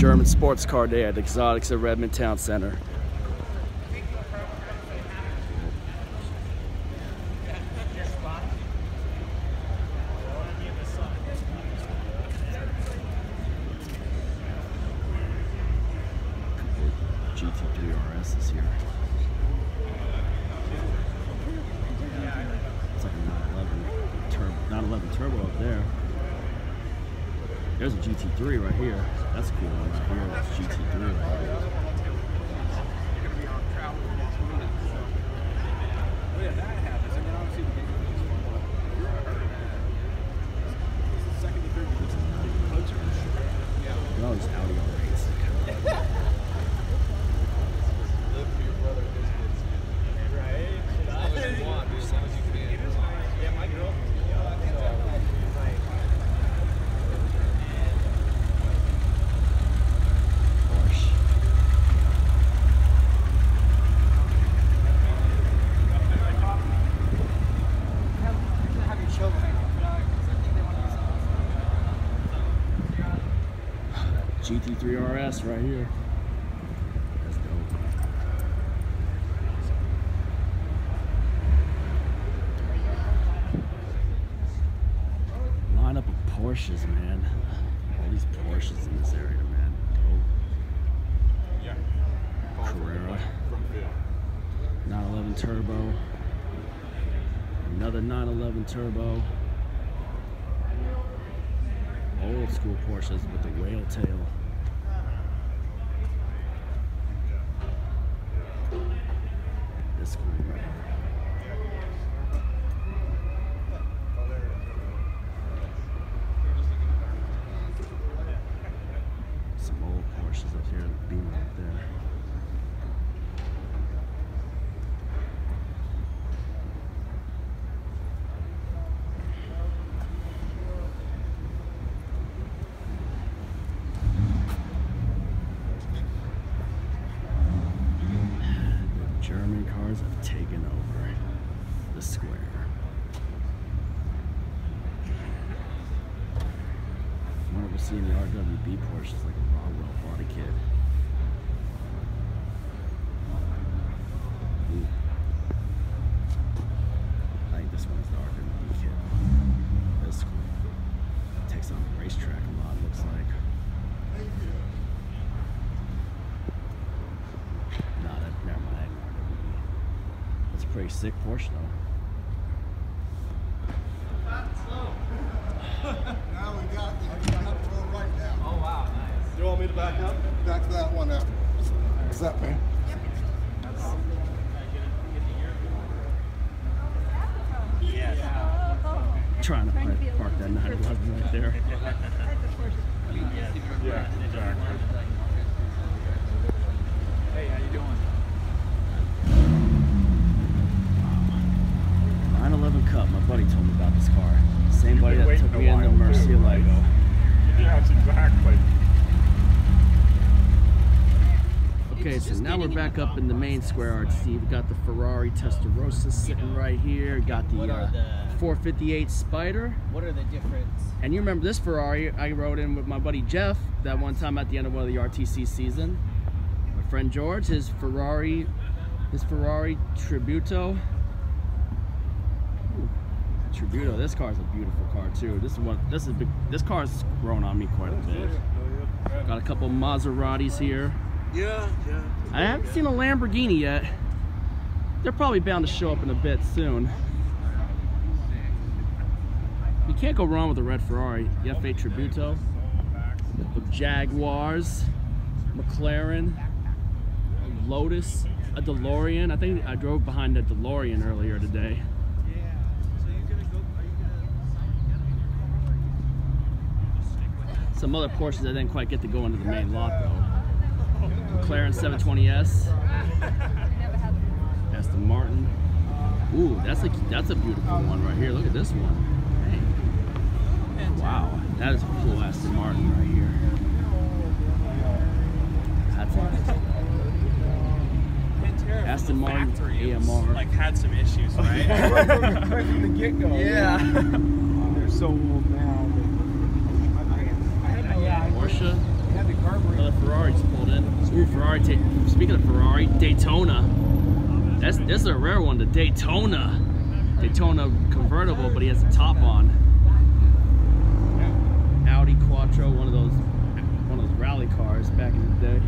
German sports car day at Exotics at Redmond Town Center. GT3 RS is here. It's like a 911 turbo, 911 turbo up there. There's a GT3 right here. That's a cool one right here. That's GT3 right here. Look at all these Audi R8s. Porsche. GT3 RS right here. That's dope. Lineup of Porsches, man. All these Porsches in this area, man. Dope. Carrera. 911 Turbo. Another 911 Turbo. Old school Porsches with the whale tail. Old up here, the beam up there. German cars have taken over the square. Seeing the RWB Porsche, it's like a Rockwell. Ooh. I think this one's the RWB kit. That's cool. Takes on the racetrack a lot, looks like. Nah, that, never mind. That's a pretty sick Porsche though. Now we got, we got to go right now. Oh wow, nice. You want me to back up? Back that one up. What's that, man? Trying to park, park that 911 right there. Hey, how you doing? 911 Cup. My buddy told me about this car. Same buddy that took a me in the while, too, Murcielago. Yes, exactly. Okay, so now we're back up in the main square art. See, we got the Ferrari Testarossa sitting right here. Got the, uh, the- 458 Spider. What are the different? And you remember this Ferrari I rode in with my buddy Jeff that one time at the end of one of the RTC season. My friend George, his Ferrari, his Ferrari Tributo. Ooh, Tributo. This car is a beautiful car too. This is one. This is big. This car's grown on me quite a bit. Got a couple Maseratis here. Yeah, yeah. I haven't seen a Lamborghini yet. They're probably bound to show up in a bit soon. You can't go wrong with a red Ferrari. The F8 Tributo. The Jaguars. McLaren. Lotus. A DeLorean. I think I drove behind a DeLorean earlier today. Some other Porsches I didn't quite get to go into the main lot though. McLaren 720S. Aston Martin. Ooh, that's a that's a beautiful one right here. Look at this one. Dang. Wow, that is a cool Aston Martin right here. That's a, Aston Martin factory, it was, AMR. like had some issues, right? right, from, right from the get-go. yeah. They're so old now. Porsche pulled in. Ooh, Ferrari. Speaking of Ferrari, Daytona. That's this is a rare one. The Daytona, Daytona convertible, but he has the top on. Audi Quattro, one of those, one of those rally cars back in the day.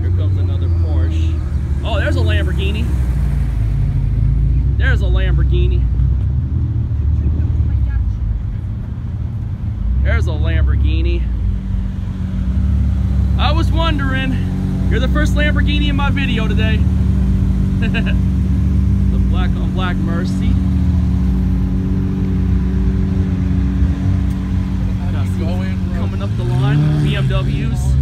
Here comes another Porsche. Oh, there's a Lamborghini. There's a Lamborghini. There's a Lamborghini. I was wondering, you're the first Lamborghini in my video today. the black on black Mercy. Coming up the line, BMWs.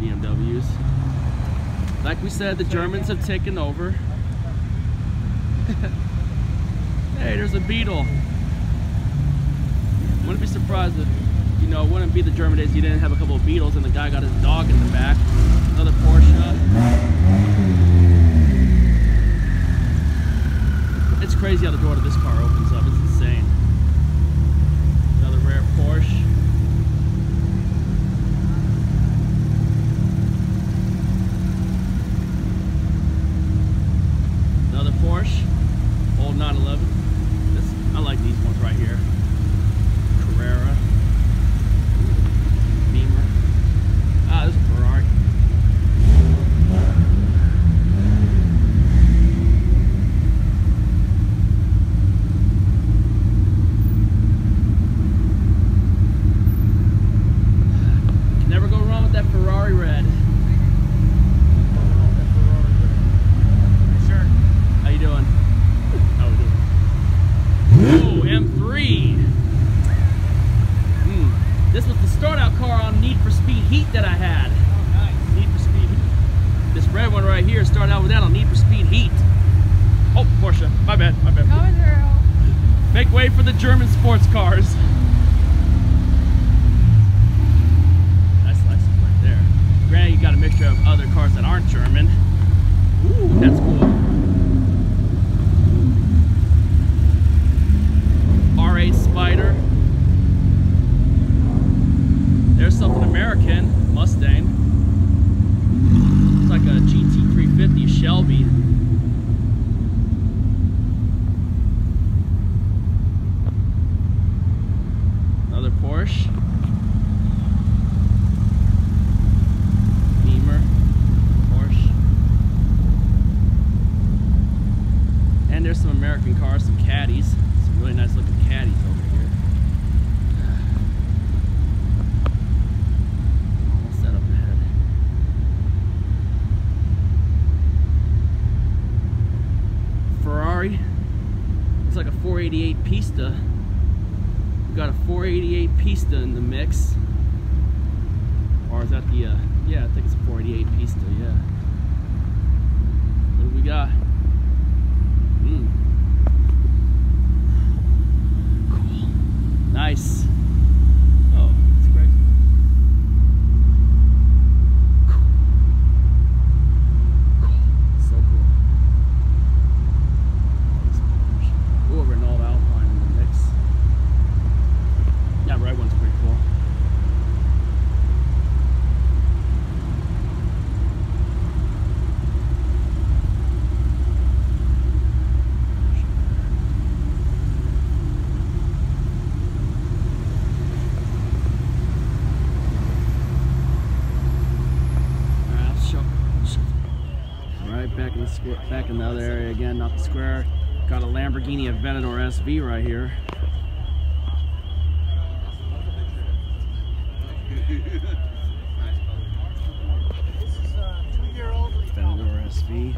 BMWs. Like we said, the Germans have taken over. hey, there's a Beetle. Wouldn't be surprised if, you know, it wouldn't be the German days you didn't have a couple of Beetles and the guy got his dog in the back. Another Porsche. It's crazy how the door to this car opens up. It's insane. Another rare Porsche. Another Porsche, old 911. This, I like these ones right here. Carrera, Beamer. Ah, this is a Ferrari. Can never go wrong with that Ferrari red. Sure. How you doing? How we doing? Ooh, M3. Hmm. This was the start out car on Need for Speed Heat that I had. Need for Speed Heat. This red one right here started out with that on Need for Speed Heat. Oh, Porsche. My bad, my bad. Coming through. Make way for the German sports cars. Nice license right there. Granted, you got a mixture of other cars that aren't German. Ooh, that's cool. R8 Spider. There's something American, Mustang. It's like a GT350 Shelby. Another Porsche. Beamer. Porsche. And there's some American cars, some caddies. Some really nice looking caddies over here. Almost set up ahead. Ferrari. It's like a 488 Pista. We got a 488 Pista in the mix. Or is that the, uh, yeah, I think it's a 488 Pista, yeah. What do we got? Hmm. Cool. Nice. Oh, that's great. Cool. Cool. So cool. Nice Porsche. Ooh, a Renault Alpine in the mix. That red one's pretty cool. Alright, I'll show- show- Right back in the square, back in the other area again, not the square. Got a Lamborghini Aventador SV right here. Aventador SV.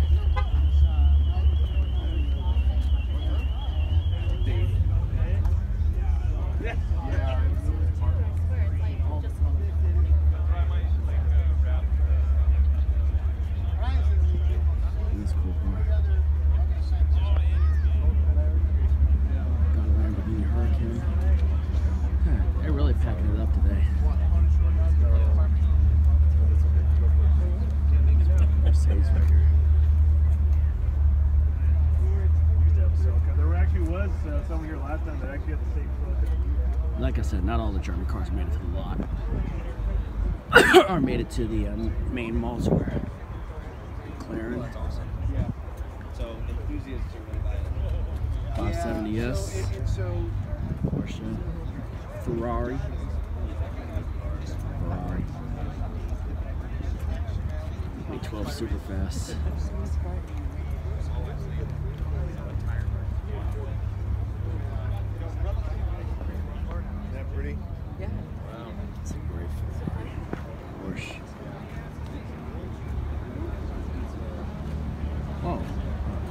That's cool car. Got a Lamborghini Huracán. Huh, They're really packing it up today. Mercedes right here. Like I said, not all the German cars made it to the lot. or made it to the um, main mall square. McLaren, That's awesome. Yeah. So enthusiasts are really buying it. 570S, Porsche, Ferrari. Ferrari. V12 super fast. Is that pretty? It's a great Ferrari. Porsche. Whoa,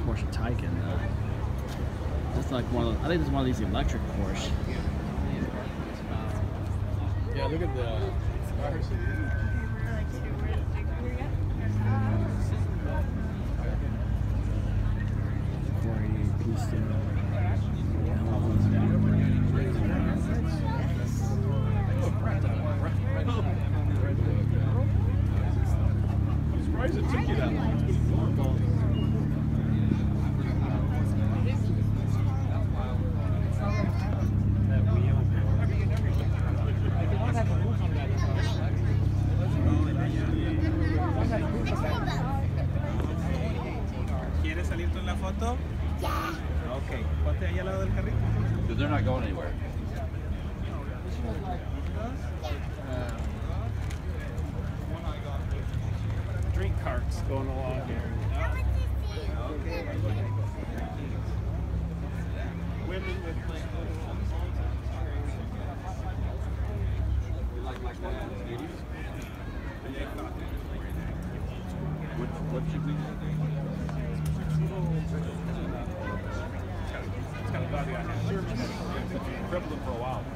Porsche Taycan. Uh, that's like one of I think this is one of these electric Porsche. Yeah, look at the. Uh, foto? Ok, ponte ahí al lado del carrito. They're not going anywhere. Drink carts going along here. Women with What, what should we It's kind of glad they got him. Crippled him for a while.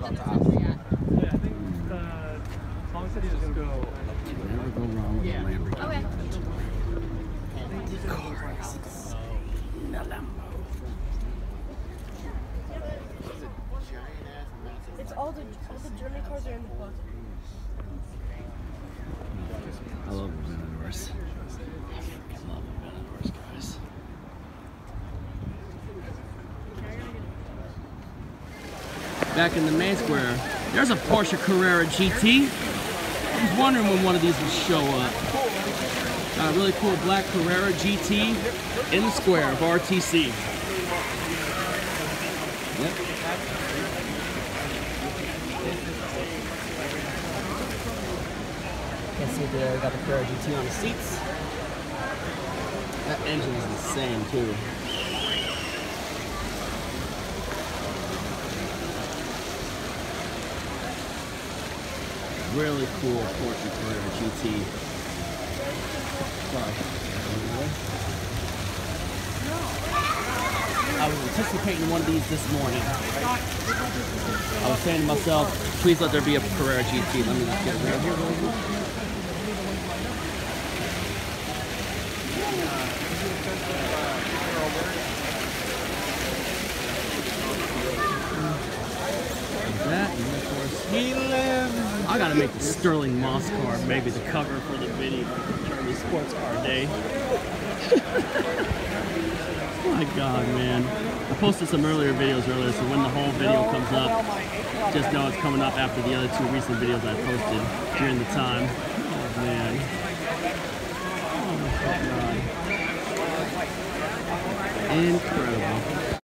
Was about to ask. Yeah, I think uh, Tom said he was going to go. Never go wrong with a Lamborghini. Okay. Cars. A Lambo. It's all the all the German cars are in the closet. Back in the main square, there's a Porsche Carrera GT. I was wondering when one of these would show up. Really cool black Carrera GT in the square of RTC. Yep. Can see they got the Carrera GT on the seats. That engine is insane too. Really cool Porsche Carrera GT. I was anticipating one of these this morning. I was saying to myself, please let there be a Carrera GT. Let me just get it right here. That, and of course, I gotta make the Stirling Moss car, maybe the cover for the video, Charlie Sports Car Day. Eh? My God, man. I posted some earlier videos earlier, so when the whole video comes up, just know it's coming up after the other two recent videos I posted during the time. Oh, man. Oh, my God. Incredible.